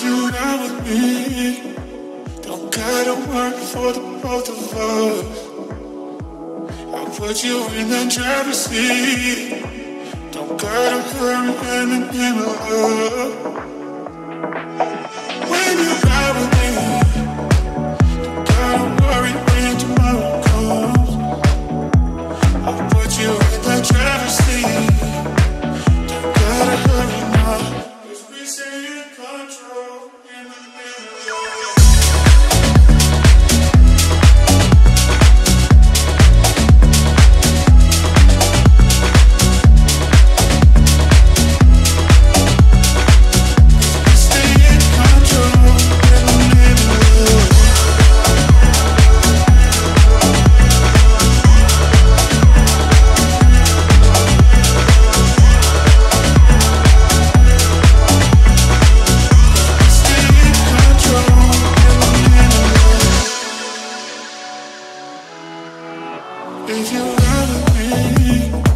if you ride with me. Don't gotta work for the both of us. I'll put you in the driver's seat. Don't gotta hurry in the name of love. If you love me